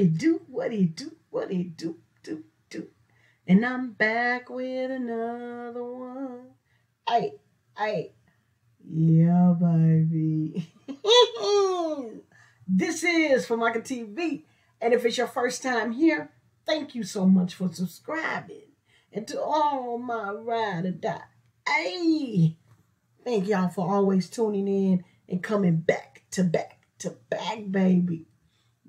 he do, what he do, what he do, do, do. And I'm back with another one. Hey, hey. Yeah, baby. this is Famaca TV. And if it's your first time here, thank you so much for subscribing. And to all my ride or die. Hey, thank y'all for always tuning in and coming back to back to back, baby.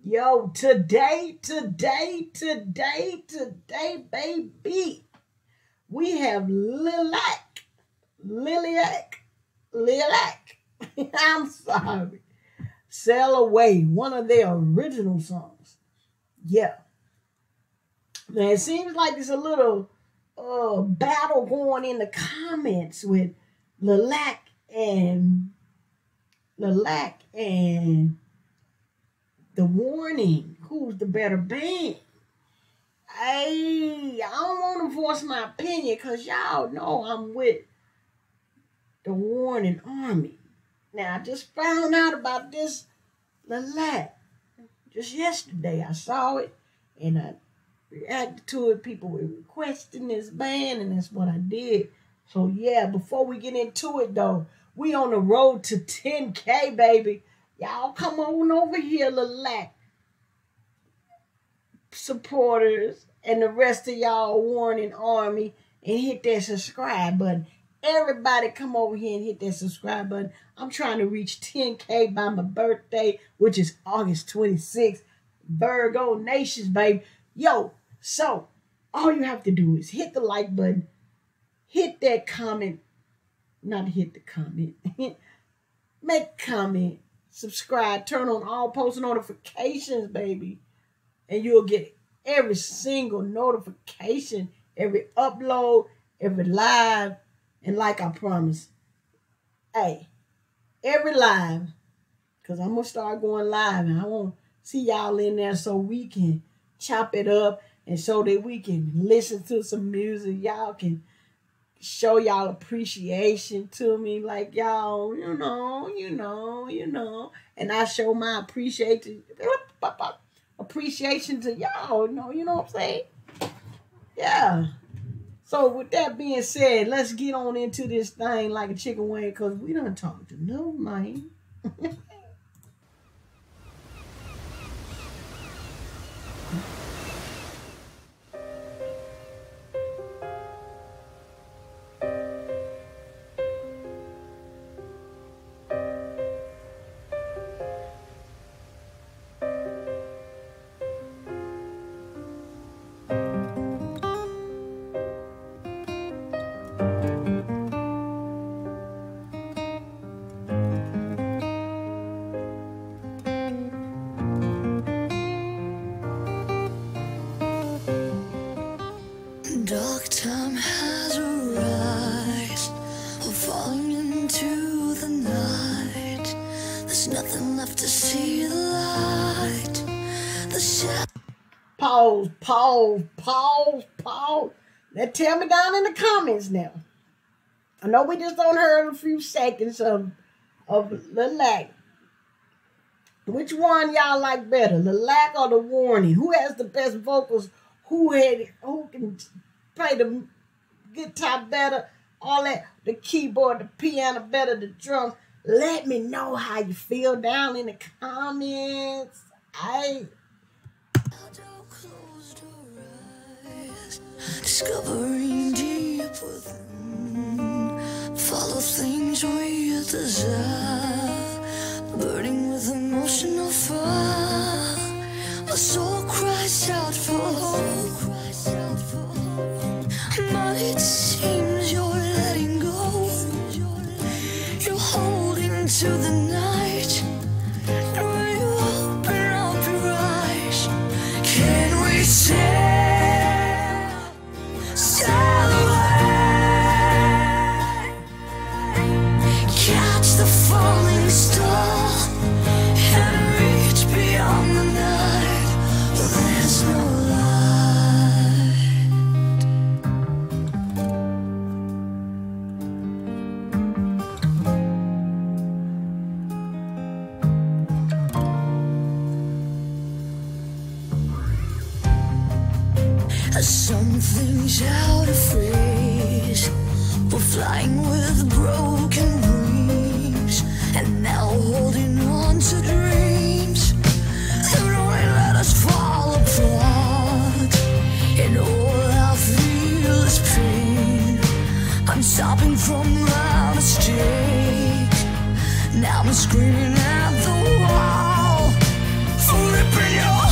Yo, today, today, today, today, baby, we have Lilac, Lilac, Lilac. I'm sorry. Sail Away, one of their original songs. Yeah. Now, it seems like there's a little uh, battle going in the comments with Lilac and Lilac and The Warning. Who's the better band? Hey, I don't want to voice my opinion because y'all know I'm with the Warning Army. Now, I just found out about this Lilac just yesterday. I saw it and I reacted to it. People were requesting this band, and that's what I did. So, yeah, before we get into it, though, we on the road to 10K, baby. Y'all come on over here, Lilac supporters and the rest of y'all warning army and hit that subscribe button. Everybody come over here and hit that subscribe button. I'm trying to reach 10K by my birthday, which is August 26th. Virgo Nations, baby. Yo, so all you have to do is hit the like button, hit that comment, not hit the comment, make comment, subscribe, turn on all post notifications, baby, and you'll get every single notification, every upload, every live, and like I promised, hey, every live, because I'm going to start going live, and I want to see y'all in there so we can chop it up and so that we can listen to some music. Y'all can show y'all appreciation to me, like y'all, you know, you know, you know, and I show my appreciation appreciation to y'all. You know, you know what I'm saying? Yeah. So with that being said, let's get on into this thing like a chicken wing because we don't talk to no the. There's nothing left to see the light. The. Pause, pause, pause, pause. Now tell me down in the comments now. I know we just don't heard a few seconds of of Lilac. Which one y'all like better, Lilac or the Warning? Who has the best vocals? Who had who can play the guitar better? All that, the keyboard, the piano better, the drums. Let me know how you feel down in the comments. I discovering deep within. Follow things we desire, burning with emotional fire. My soul cries out for hope, to the night. Some things out of phrase. We're flying with broken wings, and now holding on to dreams that only let us fall apart. And all I feel is pain. I'm stopping from my mistake. Now I'm screaming at the wall for ripping your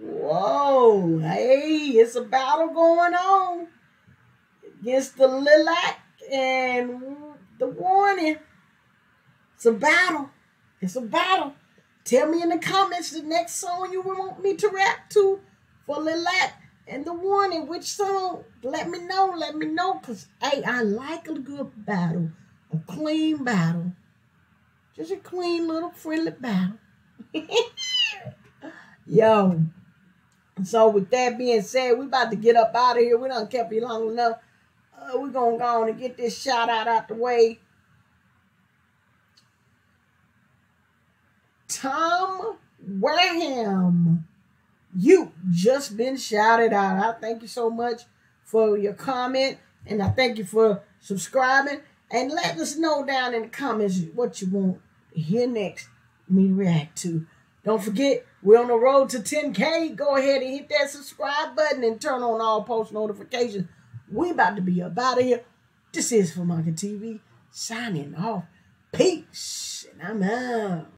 Whoa, hey, it's a battle going on against the lilac and the warning. It's a battle. It's a battle. Tell me in the comments the next song you want me to rap to for lilac and the warning. Which song? Let me know. Let me know. Cause hey, I like a good battle, a clean battle. Just a clean little friendly battle. Yo. So with that being said, we about to get up out of here. We done kept you long enough. Uh, we're gonna go on and get this shout out out the way. Tom Wareham, you just been shouted out. I thank you so much for your comment, and I thank you for subscribing. And let us know down in the comments what you want hear next me react to. Don't forget, we're on the road to 10K. Go ahead and hit that subscribe button and turn on all post notifications. We about to be up out of here. This is Famaca TV. signing off. Peace. And I'm out.